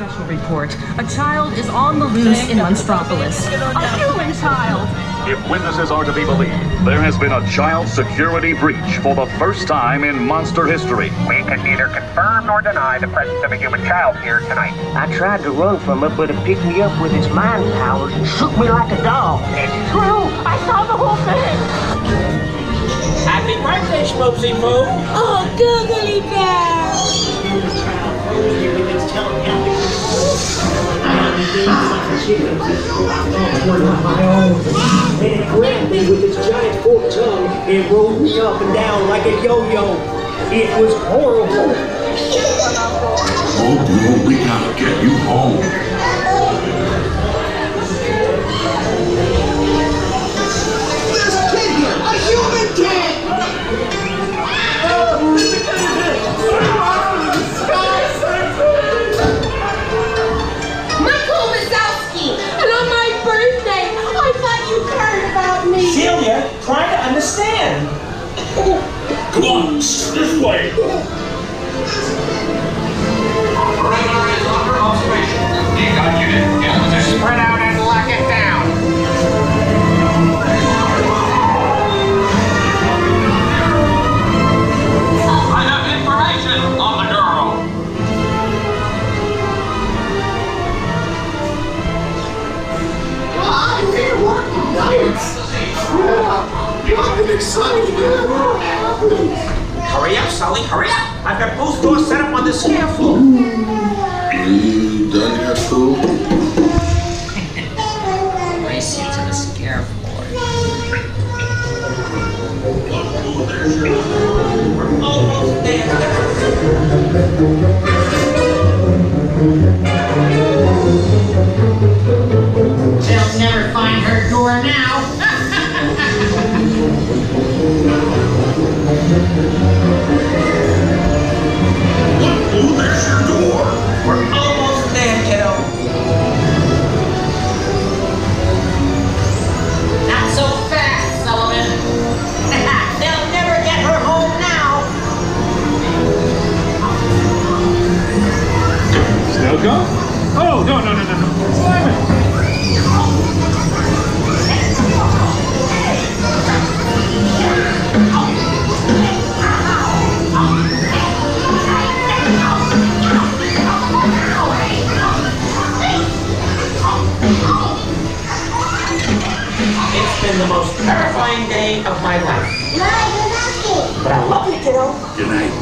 report. A child is on the loose in Monstropolis. A human child! If witnesses are to be believed, there has been a child security breach for the first time in monster history. We can neither confirm nor deny the presence of a human child here tonight. I tried to run from it, but it picked me up with its mind powers and shook me like a dog. It's true! I saw the whole thing! Happy birthday, Schmoopsy Moo! Oh, googly bear! And it grabbed me with its giant forked tongue and rolled me up and down like a yo-yo. It was horrible. Oh, dude, we gotta get you home. I've been excited Hurry up, Sulley, hurry up! I've got both doors set up on the scare floor. Are You done your school? Race you to the scare floor. We're almost there. They'll never find her door now. Still go? Oh, no, no, no, no, no. Slam it. It's been the most terrifying day of my life. But I love you, kiddo. Good night.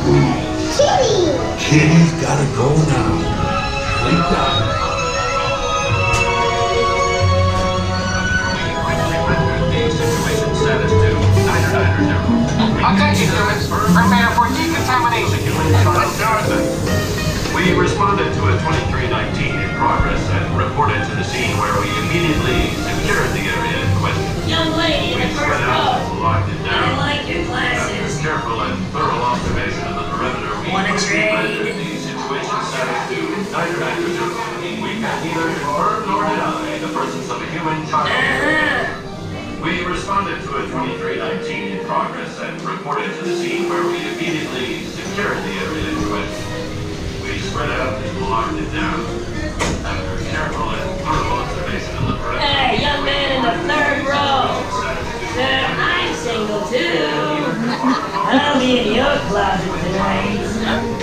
Kitty's gotta go now. Sleep tight. Situation status to 990. Attention, humans. Prepare for decontamination. We responded to a 2319 in progress and reported to the scene where we immediately secured the area in question. Young lady in We the first row. locked it I like your After glasses. careful and thorough observation of the perimeter, we Wanna trade? Rendered the situation status to 990. We can neither confirm nor deny the presence of a human child. We responded to a 2319 in progress and reported to the scene where we immediately secured the area in question. We spread out and locked it down. After careful and thorough observation of the perimeter. Hey, young man in the third row. Uh, I'm single too. I'll be in your closet tonight.